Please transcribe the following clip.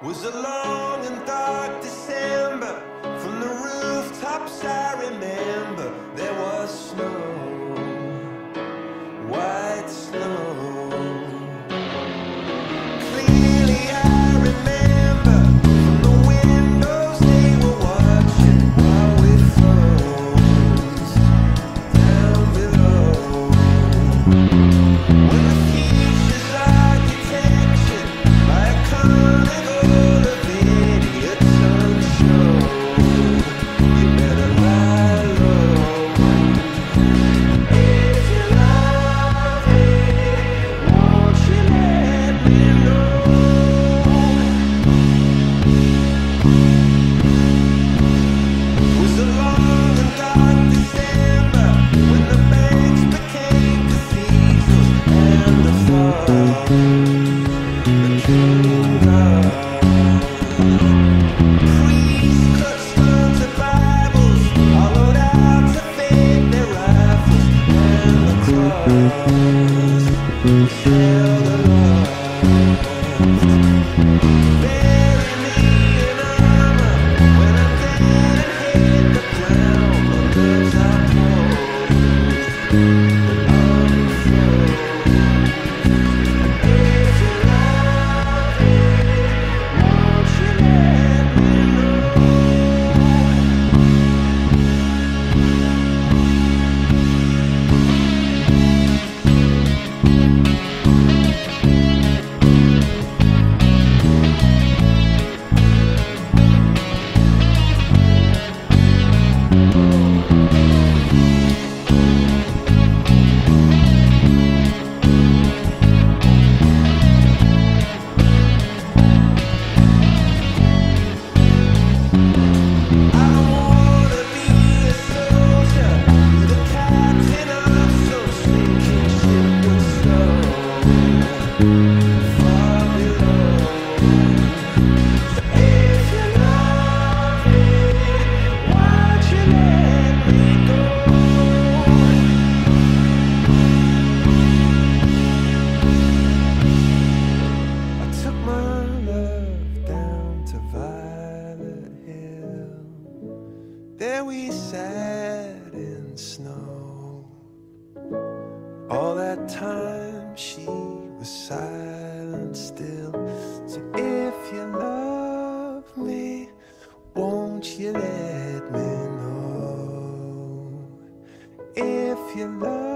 was a long and dark December from the rooftops. feel the. Bury me in There we sat in snow. All that time she was silent still. So if you love me, won't you let me know? If you love